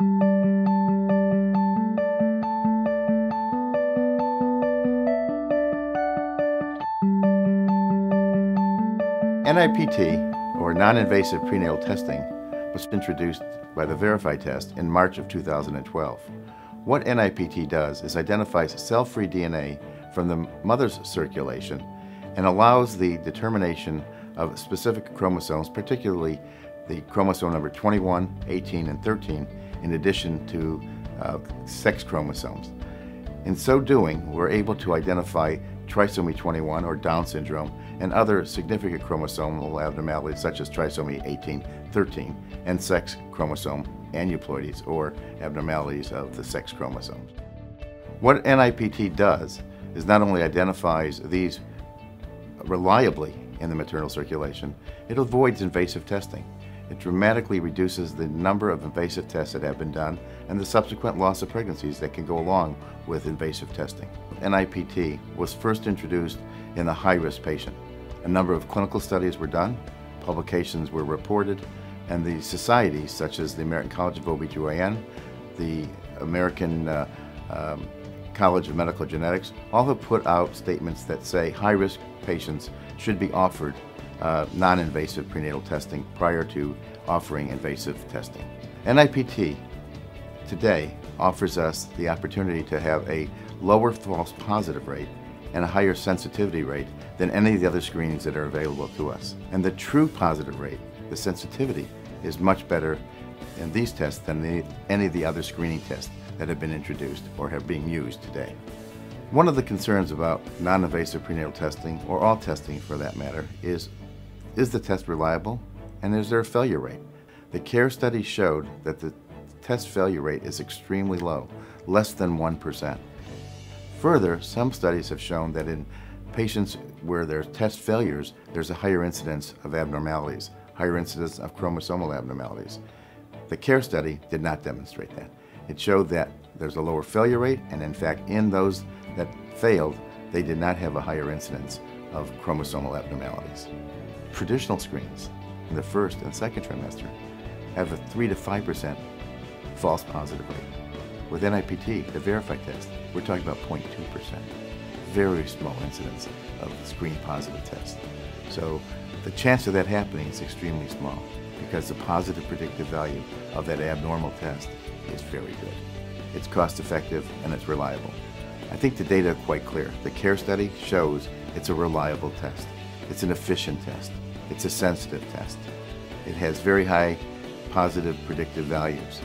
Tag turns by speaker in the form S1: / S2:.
S1: NIPT, or non-invasive prenatal testing, was introduced by the verifi test in March of 2012. What NIPT does is identifies cell-free DNA from the mother's circulation and allows the determination of specific chromosomes, particularly the chromosome number 21, 18, and 13, in addition to uh, sex chromosomes. In so doing, we're able to identify trisomy 21 or Down syndrome and other significant chromosomal abnormalities such as trisomy 18, 13 and sex chromosome aneuploidies or abnormalities of the sex chromosomes. What NIPT does is not only identifies these reliably in the maternal circulation, it avoids invasive testing. It dramatically reduces the number of invasive tests that have been done and the subsequent loss of pregnancies that can go along with invasive testing. NIPT was first introduced in a high-risk patient. A number of clinical studies were done, publications were reported, and the societies such as the American College of OBGYN, the American uh, um, College of Medical Genetics, all have put out statements that say high-risk patients should be offered uh, non-invasive prenatal testing prior to offering invasive testing. NIPT today offers us the opportunity to have a lower false positive rate and a higher sensitivity rate than any of the other screenings that are available to us. And the true positive rate, the sensitivity, is much better in these tests than the, any of the other screening tests that have been introduced or have being used today. One of the concerns about non-invasive prenatal testing, or all testing for that matter, is is the test reliable and is there a failure rate? The CARE study showed that the test failure rate is extremely low, less than 1%. Further, some studies have shown that in patients where there's test failures, there's a higher incidence of abnormalities, higher incidence of chromosomal abnormalities. The CARE study did not demonstrate that. It showed that there's a lower failure rate, and in fact, in those that failed, they did not have a higher incidence of chromosomal abnormalities. Traditional screens in the first and second trimester have a 3 to 5% false positive rate. With NIPT, the verifi test, we're talking about 0.2%. Very small incidence of screen positive tests. So the chance of that happening is extremely small because the positive predictive value of that abnormal test is very good. It's cost effective and it's reliable. I think the data are quite clear. The CARE study shows it's a reliable test. It's an efficient test. It's a sensitive test. It has very high positive predictive values.